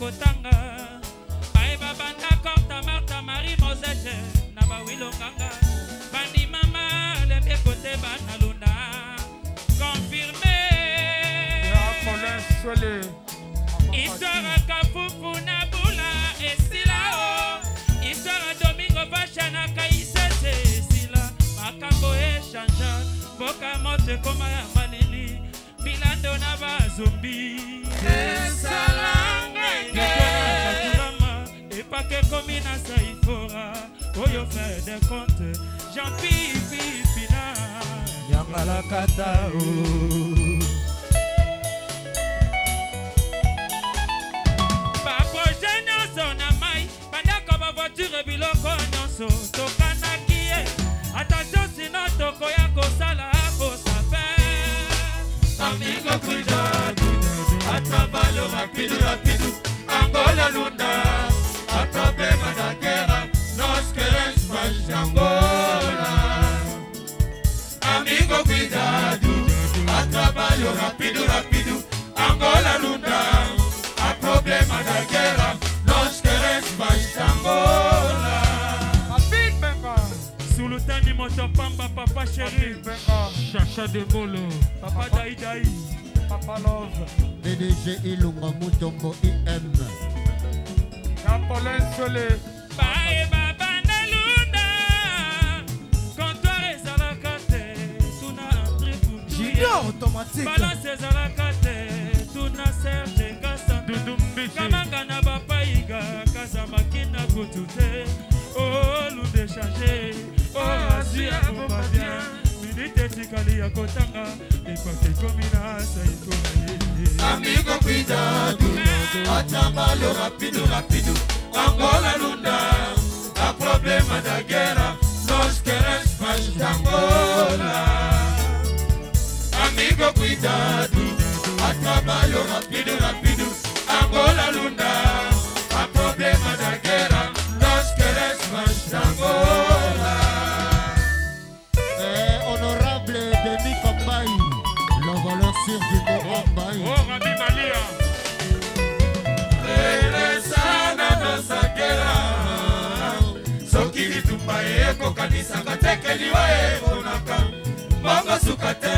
kotanga bayeba banda korta marta marie mosete na bawilonganga bandimama lembe kote banalunda confirme histoire kafufu na bula esila o histoire domingo pasha na kaisese esila makambo echangea mboka moto ekoma ya malili bilando na bazombi soki ekomi oh. na saifora oyo fin de compte jampipipina yangalakata baproje nyonso na mai bandako bavoiture biloko nyonso tokanaki ye attention sino tokoya kosala kosafe amigo kuja atravalo rapido rapido Benga. Chacha de Bolo. Papa Daï Daï. Papa Love. PDG Ilunga Moutombo IM. Napoléon Solé. Bae Baba Nalunda. Comptoir ezalaka te. Tuna André Junior automatique. Balance ezalaka te. Tuna Serge Kasa. Doudou Mbiti. Kamanga na Bapaiga. Kazamaki na Kutu te. Oh, etikali ya kotanga epaka ekomi na saiko na ye amigo kuidadu atambalo rapidu rapidu angola lunda a problema da guerra nos queremos mais de angola amigo cuidado a trabalho rapido rapido Oh, oh, soki litumba eyekokanisaka te keliwa eponaka mbango suka te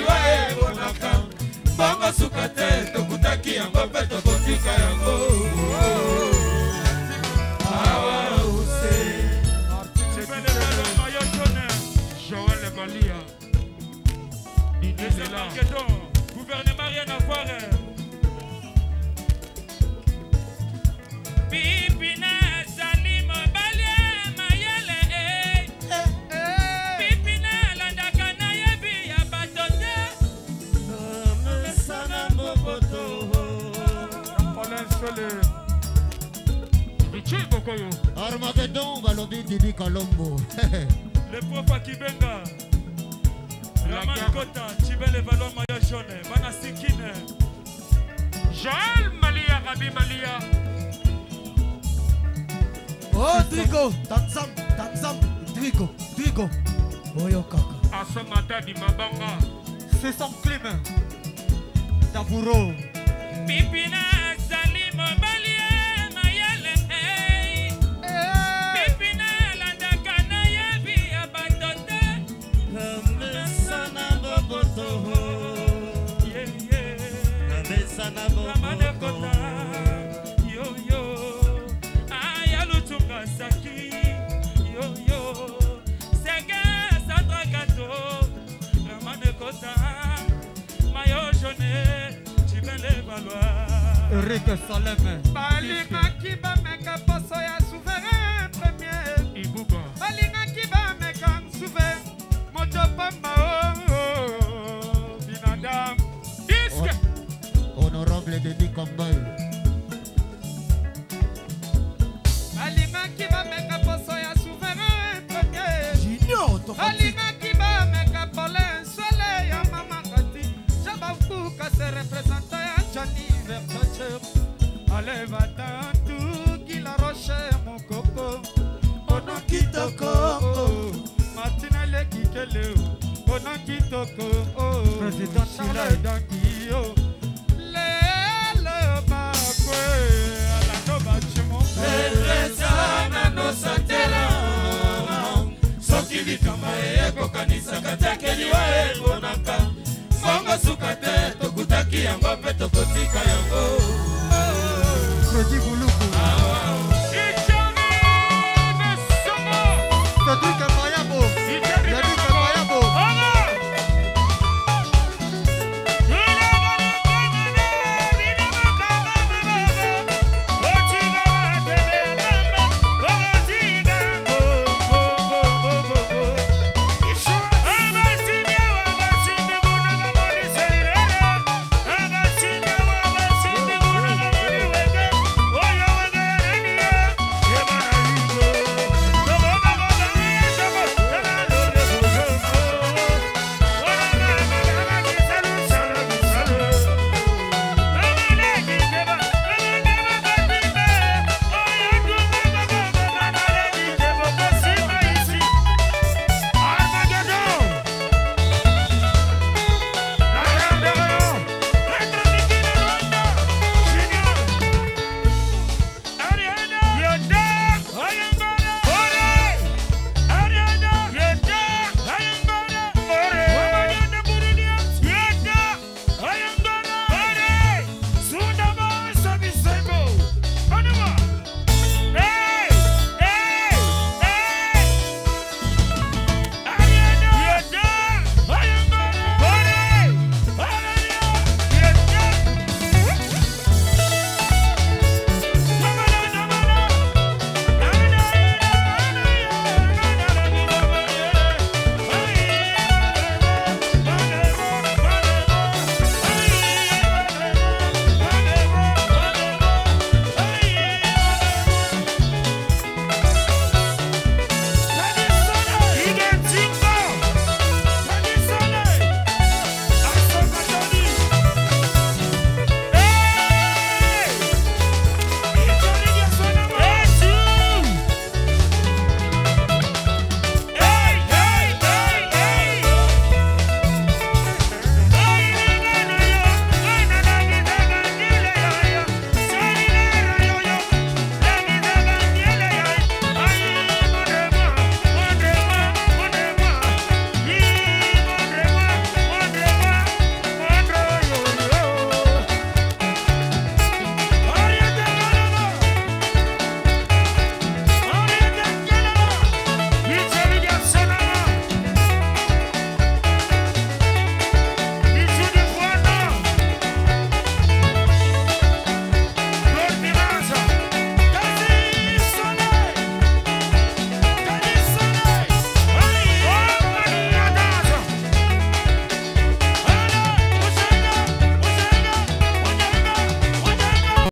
right. masole richard kokoyo armagedon balobi didi kolombo lepofa kibenga raman kota cibele valo mayo jaune bana sikine joel malia rabi malia oh, o drigo tanzam tanzam drigo drigo oyo kaka asomatadi mabanga c'est son clime taburo pipina balwa erike saleme balingaki bameka poso ya kitoko oh. martina leki kele o kona kitoko o oh. president sila edangi o oh. lelo bakwe alando bacimo peresa nano santela soki likambo eyekokanisaka tekeli oyo ebonaka mbongo suka te tokutaki yango mpe tokotika yango kredi bulu